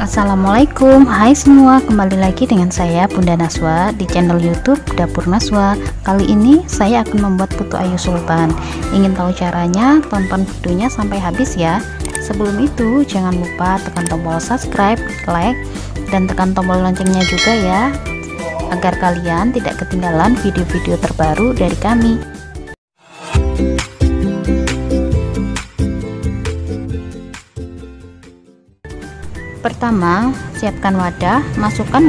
Assalamualaikum. Hai semua kembali lagi dengan saya Bunda Naswa di channel youtube Dapur Naswa. Kali ini saya akan membuat putu ayu sultan. Ingin tahu caranya? Tonton videonya sampai habis ya. Sebelum itu jangan lupa tekan tombol subscribe, like, dan tekan tombol loncengnya juga ya Agar kalian tidak ketinggalan video-video terbaru dari kami Pertama, siapkan wadah, masukkan